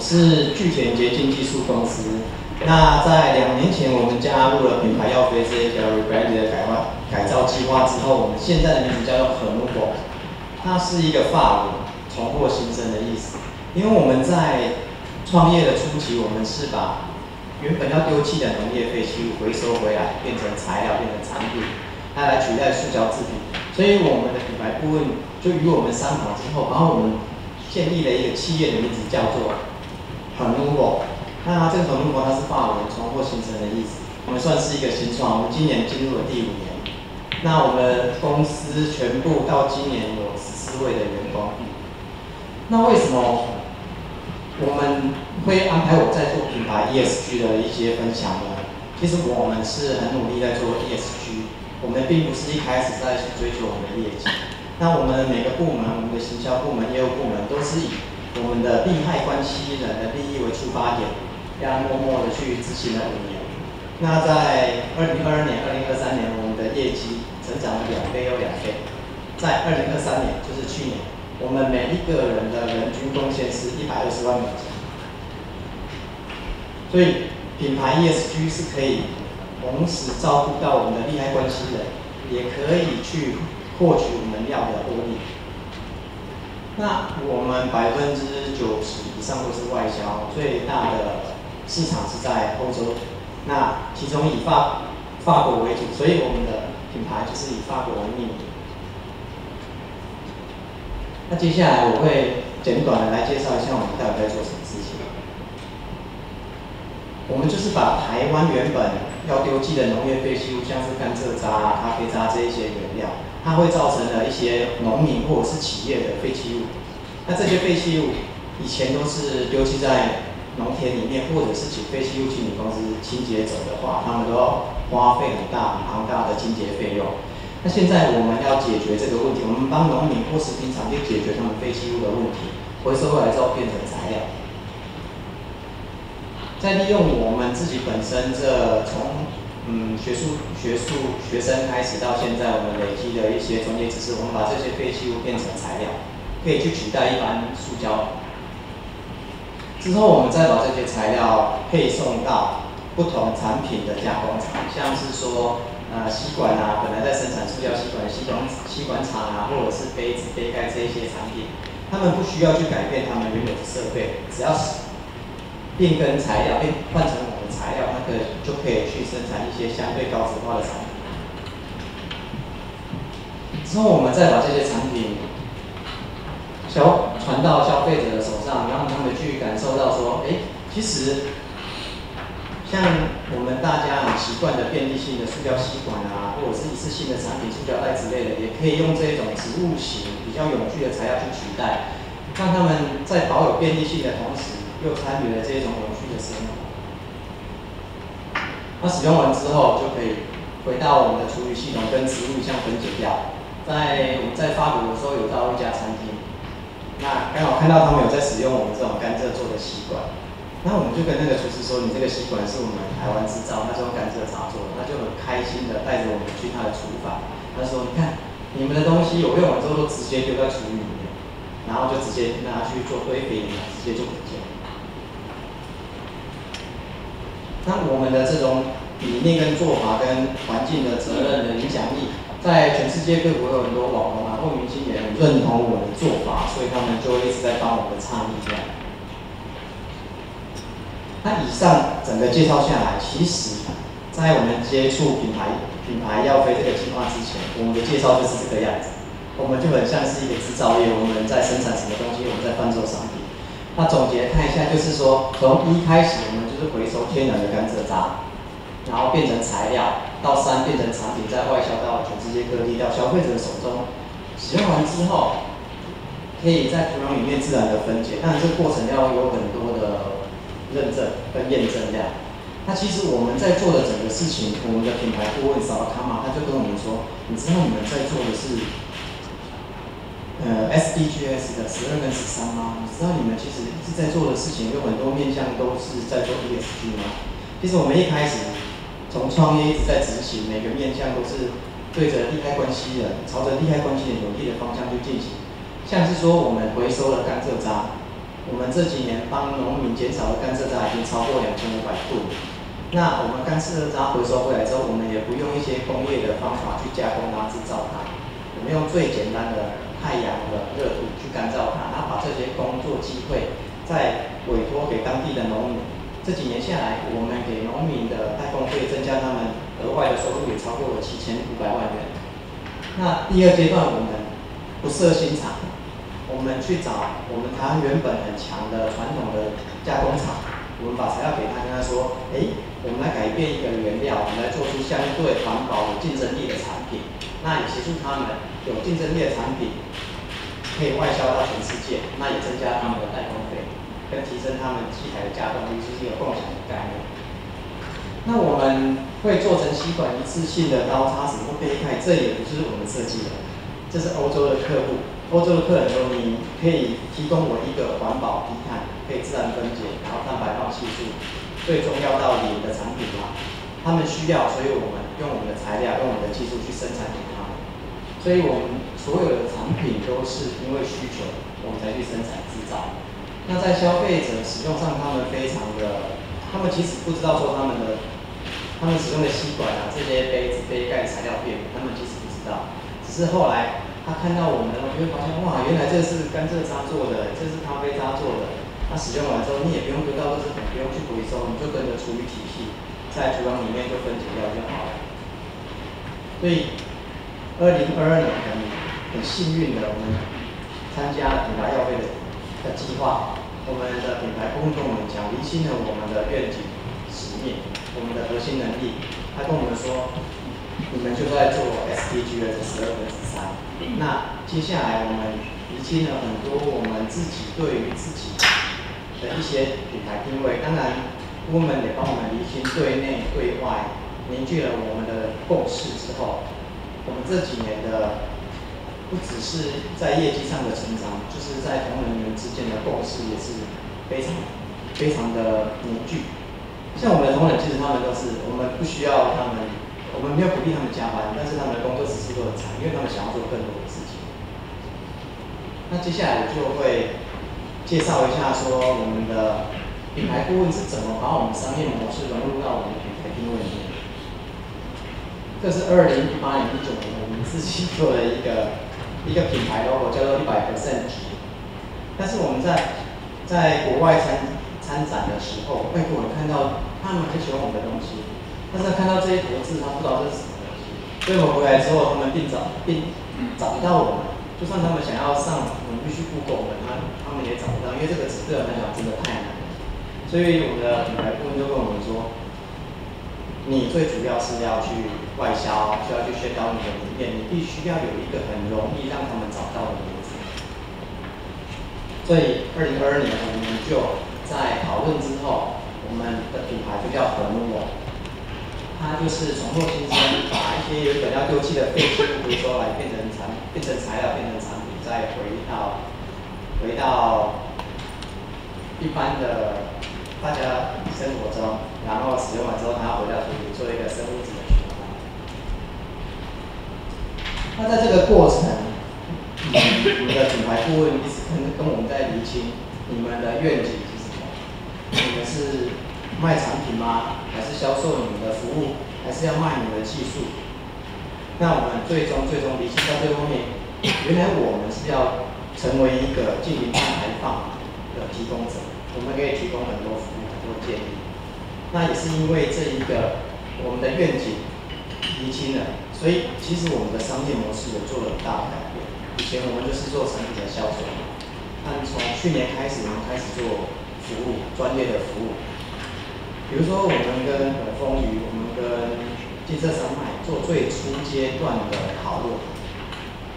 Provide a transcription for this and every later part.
是聚田洁净技术公司。那在两年前，我们加入了品牌药飞这一条 rebrand 的改换改造计划之后，我们现在的名字叫做 h e n u v o 它是一个法文重获新生的意思。因为我们在创业的初期，我们是把原本要丢弃的农业废弃物回收回来，变成材料，变成产品，它来取代塑胶制品。所以我们的品牌顾问就与我们商讨之后，把我们建立了一个企业的名字叫做 h e n u v o 那这个 h e n u v o 它是法文重获新生的意思。我们算是一个新创，我们今年进入了第五年。那我们公司全部到今年有十四位的员工。那为什么？我们会安排我在做品牌 ESG 的一些分享呢。其实我们是很努力在做 ESG，我们并不是一开始在去追求我们的业绩。那我们每个部门，我们的行销部门、业务部门都是以我们的利害关系人的利益为出发点，这样默默的去执行了五年。那在二零二二年、二零二三年，我们的业绩成长了两倍又两倍。在二零二三年，就是去年。我们每一个人的人均贡献是一百二十万美金，所以品牌 ESG 是可以同时照顾到我们的利害关系人，也可以去获取我们要的获利。那我们百分之九十以上都是外销，最大的市场是在欧洲，那其中以法法国为主，所以我们的品牌就是以法国为命名。那接下来我会简短的来介绍一下我们到底在做什么。我们就是把台湾原本要丢弃的农业废弃物，像是甘蔗渣、咖啡渣这一些原料，它会造成了一些农民或者是企业的废弃物。那这些废弃物以前都是丢弃在农田里面，或者是请废弃物清理公司清洁走的话，他们都要花费很大、很庞大的清洁费用。那现在我们要解决这个问题，我们帮农民或食品厂去解决他们废弃物的问题，回收回来之后变成材料，再利用我们自己本身这从嗯学术学术学生开始到现在，我们累积的一些专业知识，我们把这些废弃物变成材料，可以去取代一般塑胶。之后我们再把这些材料配送到不同产品的加工厂，像是说。呃，吸管啊，本来在生产塑胶吸管，吸管吸管厂啊，或者是杯子、杯盖这一些产品，他们不需要去改变他们原有的设备，只要是变更材料，变换成我们材料，那个就可以去生产一些相对高质化的产品。之后我们再把这些产品消传到消费者的手上，让他们去感受到说，哎，其实。像我们大家很习惯的便利性的塑胶吸管啊，或者是一次性的产品塑胶袋之类的，也可以用这种植物型比较永续的材料去取代，让他们在保有便利性的同时，又参与了这种有趣的生活。那使用完之后，就可以回到我们的处理系统跟植物相分解掉。在我们在发布的时候，有到一家餐厅，那刚好看到他们有在使用我们这种甘蔗做的吸管。那我们就跟那个厨师说，你这个吸管是我们台湾制造，那时候甘蔗茶做的，他就很开心的带着我们去他的厨房。他说：“你看，你们的东西我用完之后都直接丢在厨余里面，然后就直接拿去做堆肥，直接就不见。”那我们的这种理念跟做法跟环境的责任的影响力，在全世界各国有很多网红啊或明星也很认同我的做法，所以他们就一直在帮我们倡议这样。那以上整个介绍下来，其实，在我们接触品牌品牌要飞这个计划之前，我们的介绍就是这个样子。我们就很像是一个制造业，我们在生产什么东西，我们在贩售商品。那总结看一下，就是说，从一开始，我们就是回收天然的甘蔗渣，然后变成材料，到三变成产品，再外销到全世界各地，到消费者手中。使用完之后，可以在土壤里面自然的分解，但这个过程要有很多的。认证跟验证这样，那其实我们在做的整个事情，我们的品牌顾问扫了卡嘛，他就跟我们说，你知道你们在做的是，呃，SDGs 的十二跟十三吗？你知道你们其实一直在做的事情有很多面向都是在做 ESG 吗？其实我们一开始从创业一直在执行，每个面向都是对着利害关系人，朝着利害关系人有利的方向去进行，像是说我们回收了甘蔗渣。我们这几年帮农民减少的甘蔗渣已经超过两千五百吨。那我们甘蔗渣回收回来之后，我们也不用一些工业的方法去加工它、制造它，我们用最简单的太阳的热度去干燥它，然后把这些工作机会再委托给当地的农民。这几年下来，我们给农民的代工费增加他们额外的收入也超过了七千五百万元。那第二阶段，我们不设新厂。我们去找我们台湾原本很强的传统的加工厂，我们把材料给他，跟他说：，哎，我们来改变一个原料，我们来做出相对环保、有竞争力的产品。那也协助他们有竞争力的产品可以外销到全世界，那也增加他们的代工费，跟提升他们机台的加动力，这是一个共享的概念。那我们会做成吸管一次性的刀叉子或杯盖，这也不是我们设计的，这是欧洲的客户。欧洲的客人说：“你可以提供我一个环保、低碳、可以自然分解，然后碳排放系数最终要到零的产品嘛？”他们需要，所以我们用我们的材料、用我们的技术去生产。所以我们所有的产品都是因为需求，我们才去生产制造。那在消费者使用上，他们非常的，他们其实不知道说他们的，他们使用的吸管啊，这些杯子、杯盖材料变，他们其实不知道，只是后来。他看到我们的，就会发现哇，原来这是甘蔗渣做的，这是咖啡渣做的。他使用完之后，你也不用丢到垃圾桶，不用去回收，你就跟着处理体系，在厨房里面就分解掉就好了。所以，二零二二年很很幸运的，我们参加了品牌要会的的计划，我们的品牌公跟我们讲，厘清了我们的愿景、使命、我们的核心能力。他跟我们说，你们就在做 SDG 的这十二分之三。那接下来我们厘清了很多我们自己对于自己的一些品牌定位，当然，我们也帮我们厘清对内对外，凝聚了我们的共识之后，我们这几年的不只是在业绩上的成长，就是在同仁们之间的共识也是非常非常的凝聚。像我们的同仁，其实他们都是我们不需要他们。我们没有鼓励他们加班，但是他们的工作时数都很长，因为他们想要做更多的事情。那接下来我就会介绍一下，说我们的品牌顾问是怎么把我们商业模式融入到我们的品牌定位里面。这是二零一八年、一九年我们自己做的一个一个品牌 logo，叫做一百 percent 但是我们在在国外参参展的时候，外国人看到他们很喜欢我们的东西。但是看到这些图字，他不知道这是什么东西。所以我们回来之后，他们并找并找不到我们。就算他们想要上，我们必须 Google 我们，他他们也找不到，因为这个字对我们来讲真的太难了。所以我们的品牌顾问就跟我们说：“你最主要是要去外销，需要去宣导你的理念，你必须要有一个很容易让他们找到的名字。”所以二零二二年，我们就在讨论之后，我们的品牌就叫和睦网。它就是从后新生，把一些原本要丢弃的废弃物回收来变成产，变成材料，变成产品，再回到回到一般的大家生活中，然后使用完之后，它要回到土里做一个生物质的循环。那在这个过程，我们的品牌顾问一直跟跟我们在厘清你们的愿景是什么？你们是？卖产品吗？还是销售你们的服务？还是要卖你们的技术？那我们最终最终理清到最后面，原来我们是要成为一个进行碳排放的提供者，我们可以提供很多服务、很多建议。那也是因为这一个我们的愿景厘清了，所以其实我们的商业模式有做了很大的改变。以前我们就是做产品的销售，但从去年开始，我们开始做服务，专业的服务。比如说，我们跟呃风雨，我们跟金色山脉做最初阶段的讨论，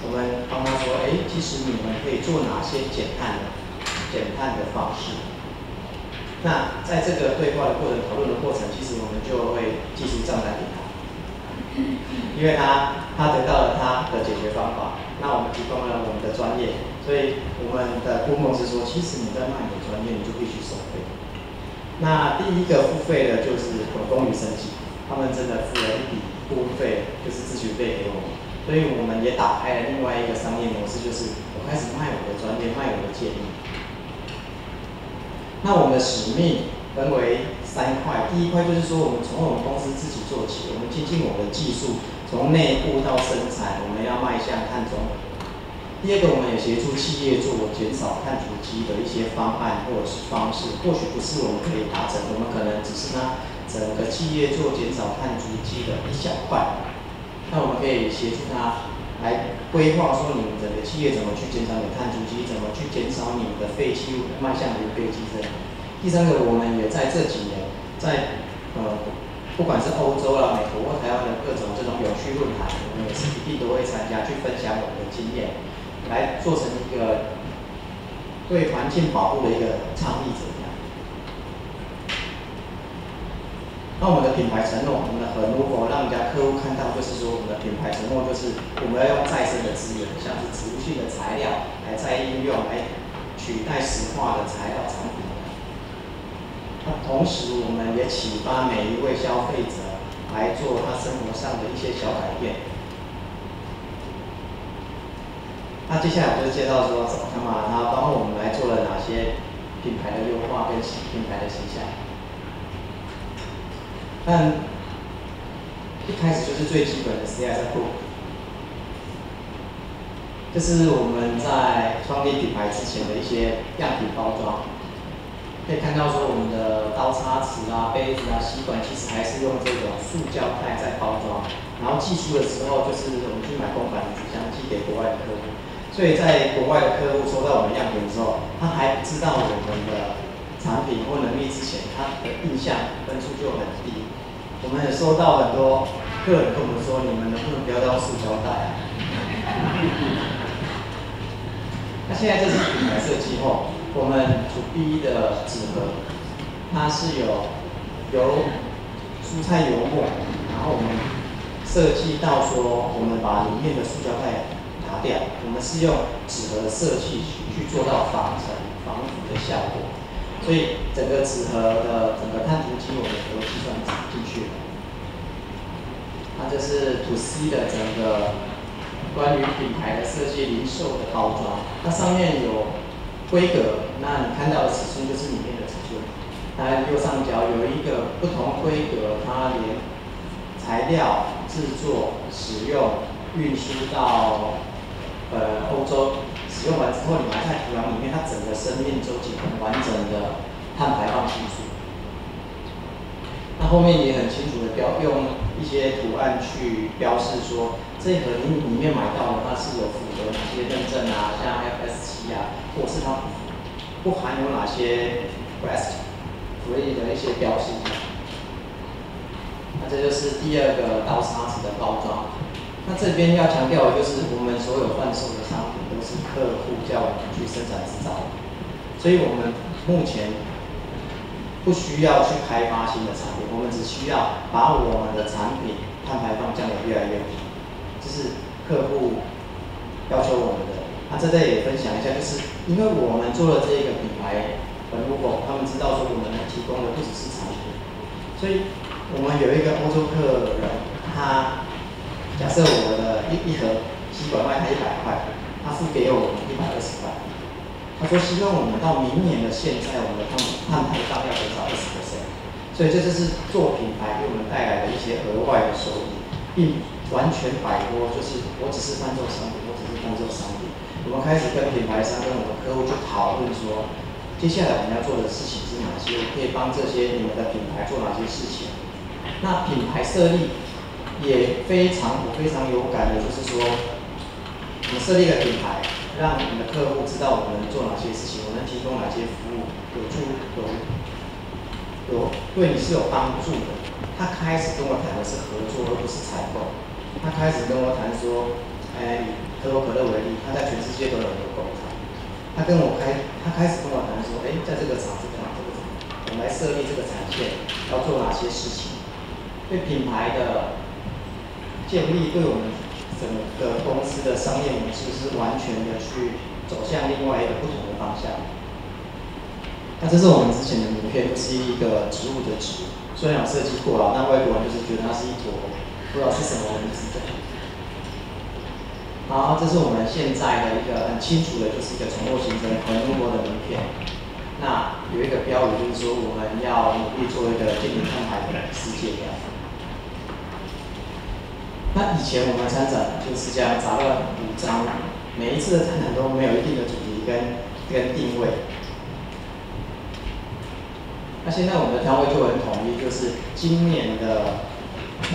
我们帮他说，哎，其实你们可以做哪些减碳的、减碳的方式？那在这个对话的过程、讨论的过程，其实我们就会继续账单给他，因为他他得到了他的解决方法，那我们提供了我们的专业，所以我们的顾问是说，其实你在卖你的专业，你就必须收费。那第一个付费的就是广东与升级，他们真的付了一笔顾问费，就是咨询费给我们，所以我们也打开了另外一个商业模式，就是我开始卖我的专业，卖我的建议。那我们的使命分为三块，第一块就是说，我们从我们公司自己做起，我们精进我们的技术，从内部到生产，我们要迈向碳中和。第二个，我们也协助企业做减少碳足迹的一些方案或者是方式，或许不是我们可以达成，我们可能只是呢整个企业做减少碳足迹的一小块。那我们可以协助他来规划说，你们整个企业怎么去减少你的碳足迹，怎么去减少你们的废弃物，迈向零废弃这样。第三个，我们也在这几年，在呃，不管是欧洲啦、美国或台湾的各种这种有趣论坛，我们也是一定都会参加，去分享我们的经验，来做成一个对环境保护的一个倡议者。那我们的品牌承诺，我们的很如果让人家客户看到，就是说我们的品牌承诺就是我们要用再生的资源，像是植物性的材料来再应用，来取代石化的材料产品。那同时，我们也启发每一位消费者来做他生活上的一些小改变。那接下来我就介绍说，那么他帮我们来做了哪些品牌的优化跟品牌的形象。但一开始就是最基本的 CSR，这是我们在创立品牌之前的一些样品包装。可以看到说，我们的刀叉匙啊、杯子啊、吸管，其实还是用这种塑胶袋在包装。然后寄出的时候，就是我们去买公版纸箱寄给国外的客户。所以在国外的客户收到我们样品之后，他还不知道我们的产品或能力之前，他的印象分数就很低。我们也收到很多客人跟我们说：“你们能不能不要用塑胶袋？”那现在这是品牌设计后，我们主 B 的纸盒，它是有由蔬菜油墨，然后我们设计到说，我们把里面的塑胶袋拿掉，我们是用纸盒的设计去做到防尘防腐的效果。所以整个纸盒的整个碳足迹我们都计算进去了。那这是 To C 的整个关于品牌的设计、零售的包装。它上面有规格，那你看到的尺寸就是里面的尺寸。它右上角有一个不同规格，它连材料制作、使用、运输到呃欧洲。使用完之后，你埋在土壤里面，它整个生命周期很完整的碳排放系数。它后面也很清楚的标用一些图案去标示说，这一盒你里面买到的它是有符合哪些认证啊，像 FSC 啊，或是它不含有哪些 West Free 的一些标识。那这就是第二个刀叉子的包装。那这边要强调的就是，我们所有贩售的商品都是客户叫我们去生产制造，所以我们目前不需要去开发新的产品，我们只需要把我们的产品碳排放降得越来越低，这是客户要求我们的。那在这里也分享一下，就是因为我们做了这个品牌，如果他们知道说我们能提供的不只是产品，所以我们有一个欧洲客人，他。假设我的一一盒吸管卖他一百块，他付给我们一百二十块。他说希望我们到明年的现在，我们的碳碳排放要减少二十 percent。所以这就是做品牌给我们带来的一些额外的收益，并完全摆脱就是我只是贩售商品，我只是贩售商品。我们开始跟品牌商跟我们客户去讨论说，接下来我们要做的事情是哪些？可以帮这些你们的品牌做哪些事情？那品牌设立。也非常我非常有感的，就是说，我们设立了品牌，让我们的客户知道我们能做哪些事情，我能提供哪些服务，有助有有对你是有帮助的。他开始跟我谈的是合作，而不是采购。他开始跟我谈说，哎，以可口可乐为例，他在全世界都有很多工厂。他跟我开，他开始跟我谈说，哎，在这个厂这个厂这个厂，我们来设立这个产线，要做哪些事情？对品牌的。建立对我们整个公司的商业模式是完全的去走向另外一个不同的方向。那这是我们之前的名片，就是一个植物的植，虽然有设计过了，但外国人就是觉得它是一坨不知道是什么名字的。好，这是我们现在的一个很清楚的，就是一个重构形成横波的名片。那有一个标语就是说我们要努力做一个健康碳排的世界。那以前我们参展就是这样，找了五张，每一次的参展都没有一定的主题跟跟定位。那现在我们的摊位就很统一，就是今年的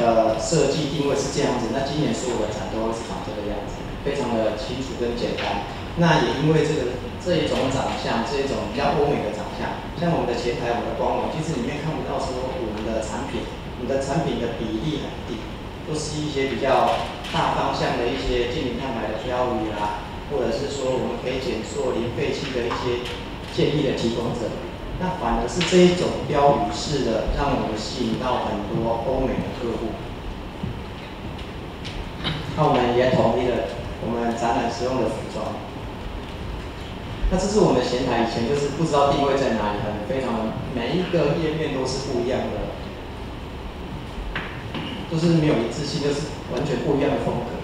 呃设计定位是这样子，那今年所有的展都会是长这个样子，非常的清楚跟简单。那也因为这个这一种长相，这一种比较欧美的长相，像我们的前台、我们的官网，其实里面看不到说我们的产品，我们的产品的比例很低。都是一些比较大方向的一些净零碳排的标语啦，或者是说我们可以减塑零废弃的一些建议的提供者，那反而是这一种标语式的，让我们吸引到很多欧美的客户。那我们也统一了我们展览使用的服装。那这是我们前台，以前就是不知道定位在哪里，很非常每一个页面都是不一样的。就是没有一致性，就是完全不一样的风格。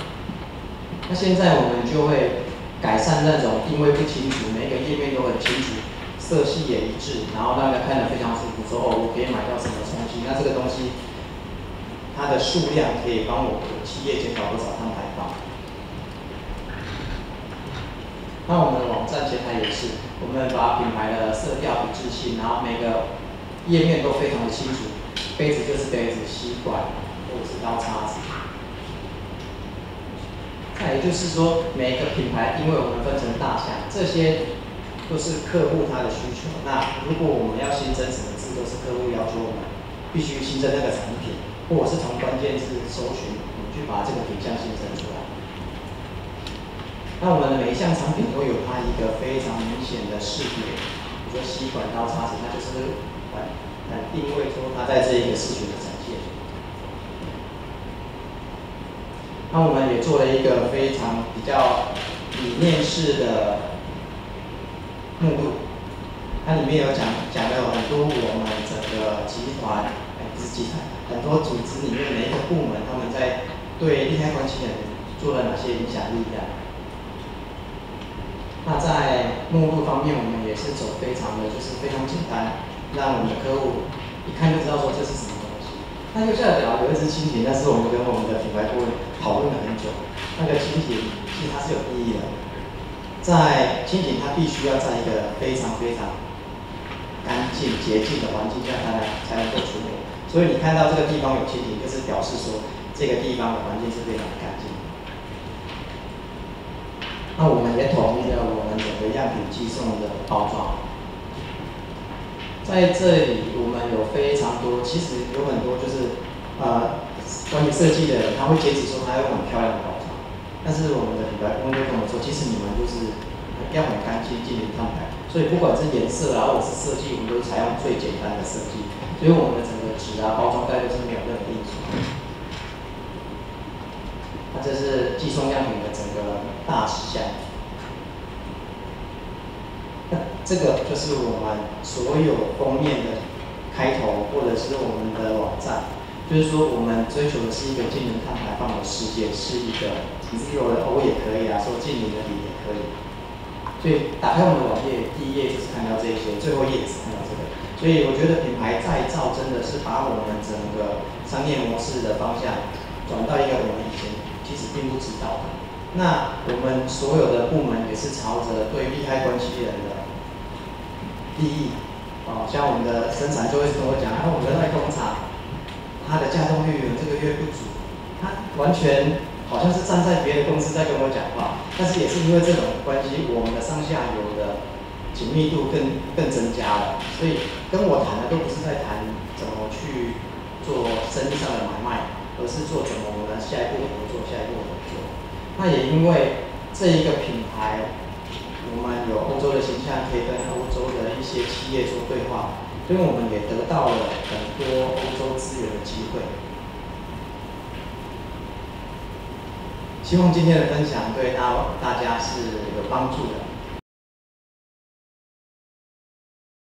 那现在我们就会改善那种定位不清楚，每个页面都很清楚，色系也一致，然后大家看得非常舒服，说哦，我可以买到什么东西？那这个东西它的数量可以帮我企业减少多少碳排放？那我们的网站前台也是，我们把品牌的色调一致性，然后每个页面都非常的清楚，杯子就是杯子，吸管。或者是刀叉子，那也就是说，每一个品牌，因为我们分成大项，这些都是客户他的需求。那如果我们要新增什么字，都是客户要求我们必须新增那个产品，或者是从关键字搜寻，我们去把这个品项新增出来。那我们的每一项产品都有它一个非常明显的视觉，比如说吸管、刀叉子，那就是来来定位说它在这一个视觉的展现。那我们也做了一个非常比较理念式的目录，它里面有讲讲了很多我们整个集团，哎，不是集团，很多组织里面每一个部门他们在对利害关系人做了哪些影响力的。那在目录方面，我们也是走非常的就是非常简单，让我们的客户一看就知道说这是什么东西。那右下角有一只蜻蜓，但是我们跟我们的品牌顾问讨论了很久。那个蜻蜓其实它是有意义的，在蜻蜓它必须要在一个非常非常干净洁净的环境下，它才才能够存活。所以你看到这个地方有蜻蜓，就是表示说这个地方的环境是非常干净。那我们也统一了我们整个样品寄送的包装。在这里，我们有非常多，其实有很多就是，呃，关于设计的人，他会坚持说他要很漂亮的包装。但是我们的品牌工就跟我说，其实你们就是要很干净、进行烫牌，所以不管是颜色啊，或者是设计，我们都采用最简单的设计。所以我们的整个纸啊、包装袋都是没有任何印刷。那这是寄送样品的整个大纸箱。这个就是我们所有封面的开头，或者是我们的网站，就是说我们追求的是一个净零碳排放的世界，是一个 zero 的 O 也可以啊，说净零的零也可以。所以打开我们的网页，第一页就是看到这些，最后一页是看到这个。所以我觉得品牌再造真的是把我们整个商业模式的方向转到一个我们以前其实并不知道的。那我们所有的部门也是朝着对利害关系人的。利益，哦，像我们的生产就会跟我讲，然后我们的工厂，他的稼动率这个月不足，他完全好像是站在别的公司在跟我讲话，但是也是因为这种关系，我们的上下游的紧密度更更增加了，所以跟我谈的都不是在谈怎么去做生意上的买卖，而是做怎么我们下一步合作，下一步合作。那也因为这一个品牌。我们有欧洲的形象，可以跟欧洲的一些企业做对话，所以我们也得到了很多欧洲资源的机会。希望今天的分享对大大家是有帮助的。